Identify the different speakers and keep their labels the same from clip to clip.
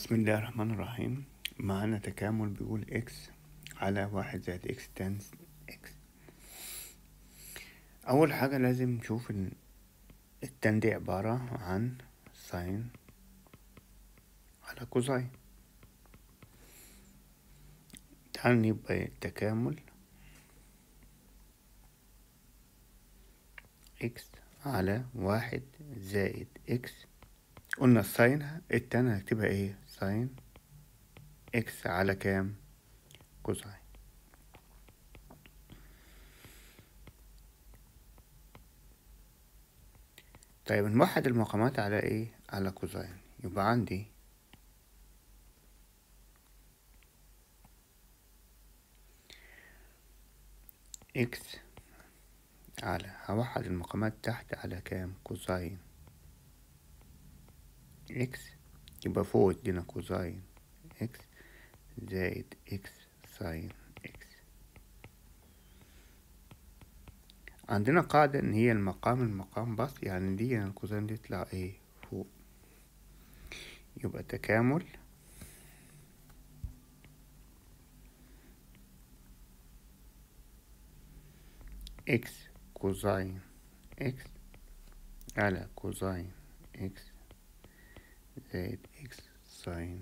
Speaker 1: بسم الله الرحمن الرحيم. معانا تكامل بيقول x على واحد زائد x tan x أول حاجة لازم نشوف إن ال tan دي عبارة عن sine على cosine تعال يبقى تكامل. x على واحد زائد x قلنا ال sine ال tan هنكتبها إيه؟ sine x على كام؟ cosine طيب نوحد المقامات على إيه؟ على cosine يبقى عندي x على هوحد المقامات تحت على كام؟ cosine x يبقى فوق ادينا cosine x زائد x sine x عندنا قاعدة إن هي المقام المقام بس يعني دي يعني ال cosine دي يطلع إيه؟ فوق. يبقى تكامل. x cosine x على cosine x زائد x sine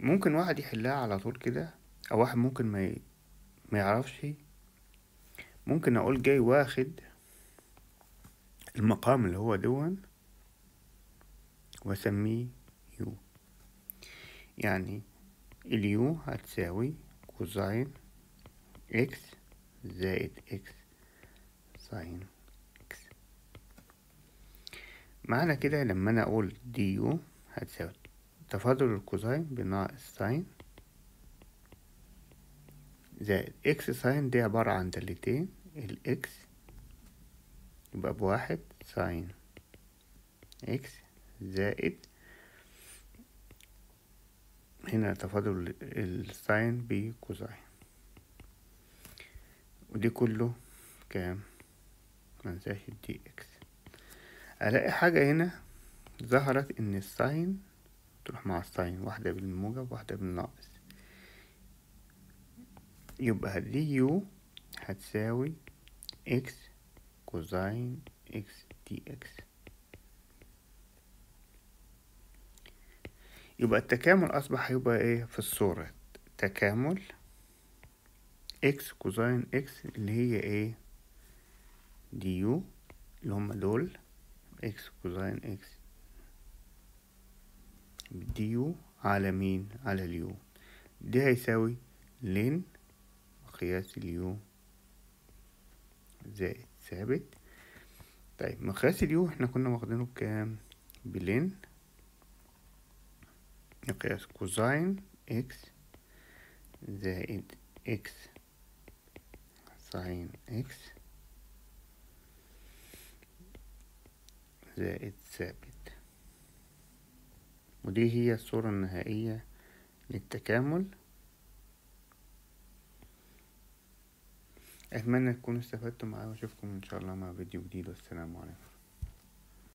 Speaker 1: ممكن واحد يحلها على طول كده أو واحد ممكن ما. ما يعرفش ممكن أقول جاي واخد المقام اللي هو دول وأسميه u يعني ال u هتساوي cosine x زائد x sine x معنى كده لما أنا أقول du هتساوي تفاضل الكوزاين بناقص ساين زائد إكس ساين دي عبارة عن دالتين ال x يبقى بواحد sine x زائد هنا تفاضل ال sine ب cosine ودي كله كام؟ منساش dx ألاقي حاجة هنا ظهرت إن ال sine تروح مع ال sine واحدة بالموجب واحدة بالناقص. يبقى du هتساوي x cosine x dx يبقى التكامل أصبح يبقى إيه؟ في الصورة. تكامل x cosine x اللي هي إيه du اللي هما دول. x cosine x du على مين؟ على ال u. دي هيساوي ln مقياس ال u زائد ثابت. طيب مقياس ال u إحنا كنا واخدينه بكام؟ ب ln. مقياس cosine x زائد x sine x زائد ثابت. ودي هي الصورة النهائية للتكامل. أتمنى تكونوا استفدتوا معايا وأشوفكم إن شاء الله مع فيديو جديد. والسلام عليكم.